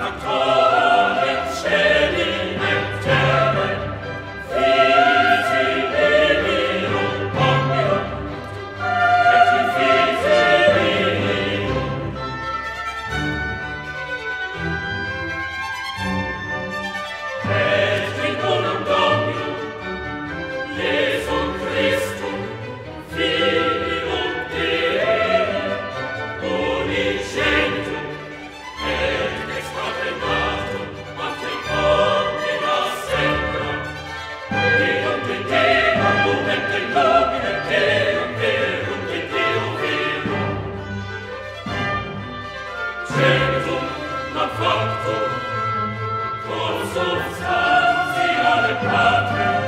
The Cursum stanzi ale patres,